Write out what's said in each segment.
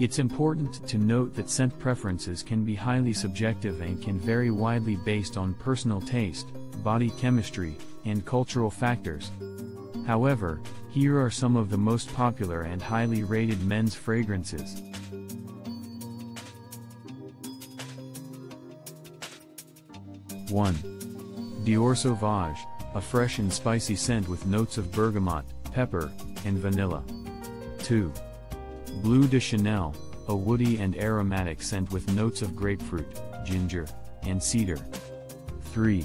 It's important to note that scent preferences can be highly subjective and can vary widely based on personal taste, body chemistry, and cultural factors. However, here are some of the most popular and highly rated men's fragrances. One. Dior Sauvage, a fresh and spicy scent with notes of bergamot, pepper, and vanilla. 2. Bleu de Chanel, a woody and aromatic scent with notes of grapefruit, ginger, and cedar. 3.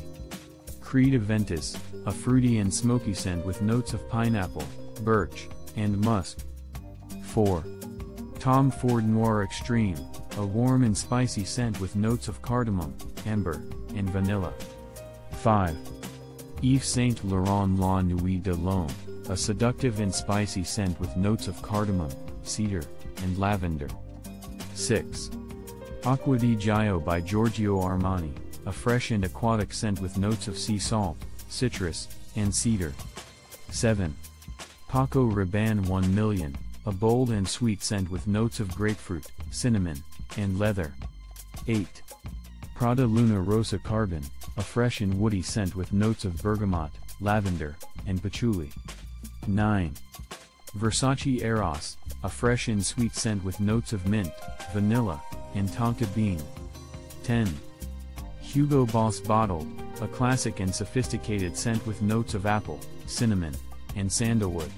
Creed Aventus, a fruity and smoky scent with notes of pineapple, birch, and musk. 4. Tom Ford Noir Extreme, a warm and spicy scent with notes of cardamom, amber, and vanilla. 5. Yves Saint Laurent La Nuit de l'Homme, a seductive and spicy scent with notes of cardamom, cedar, and lavender. 6. Acqua di Gio by Giorgio Armani, a fresh and aquatic scent with notes of sea salt, citrus, and cedar. 7. Paco Rabanne 1 million, a bold and sweet scent with notes of grapefruit, cinnamon, and leather. 8. Prada Luna Rossa Carbon, a fresh and woody scent with notes of bergamot, lavender, and patchouli. 9. Versace Eros, a fresh and sweet scent with notes of mint, vanilla, and tonka bean. 10. Hugo Boss Bottled, a classic and sophisticated scent with notes of apple, cinnamon, and sandalwood.